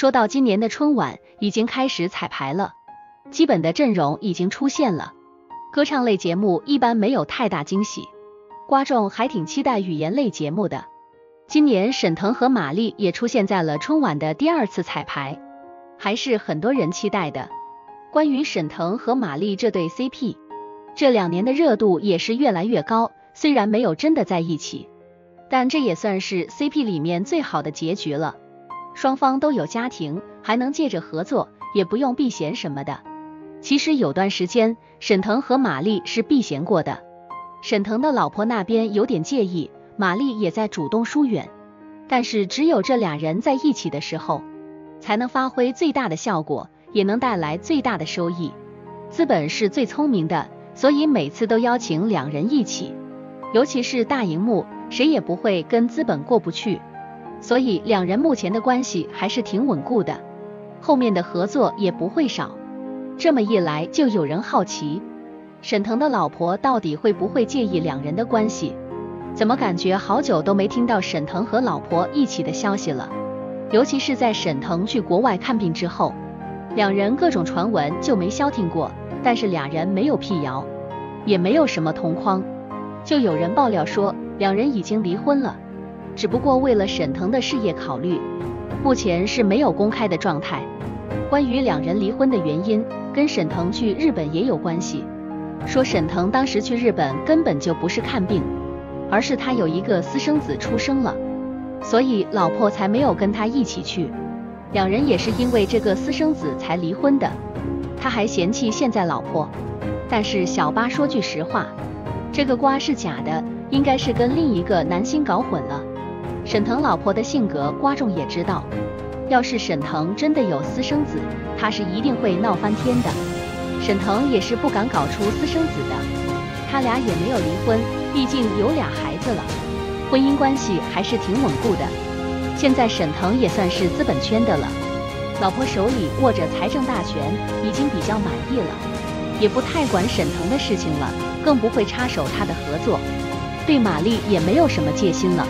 说到今年的春晚已经开始彩排了，基本的阵容已经出现了。歌唱类节目一般没有太大惊喜，观众还挺期待语言类节目的。今年沈腾和马丽也出现在了春晚的第二次彩排，还是很多人期待的。关于沈腾和马丽这对 CP，这两年的热度也是越来越高。虽然没有真的在一起，但这也算是 CP 里面最好的结局了。双方都有家庭，还能借着合作，也不用避嫌什么的。其实有段时间，沈腾和马丽是避嫌过的，沈腾的老婆那边有点介意。马丽也在主动疏远，但是只有这俩人在一起的时候，才能发挥最大的效果，也能带来最大的收益。资本是最聪明的，所以每次都邀请两人一起，尤其是大荧幕，谁也不会跟资本过不去。所以两人目前的关系还是挺稳固的，后面的合作也不会少。这么一来，就有人好奇，沈腾的老婆到底会不会介意两人的关系？怎么感觉好久都没听到沈腾和老婆一起的消息了？尤其是在沈腾去国外看病之后，两人各种传闻就没消停过。但是俩人没有辟谣，也没有什么同框，就有人爆料说两人已经离婚了，只不过为了沈腾的事业考虑，目前是没有公开的状态。关于两人离婚的原因，跟沈腾去日本也有关系，说沈腾当时去日本根本就不是看病。而是他有一个私生子出生了，所以老婆才没有跟他一起去。两人也是因为这个私生子才离婚的。他还嫌弃现在老婆，但是小八说句实话，这个瓜是假的，应该是跟另一个男星搞混了。沈腾老婆的性格，瓜众也知道，要是沈腾真的有私生子，他是一定会闹翻天的。沈腾也是不敢搞出私生子的，他俩也没有离婚。毕竟有俩孩子了，婚姻关系还是挺稳固的。现在沈腾也算是资本圈的了，老婆手里握着财政大权，已经比较满意了，也不太管沈腾的事情了，更不会插手他的合作，对马丽也没有什么戒心了。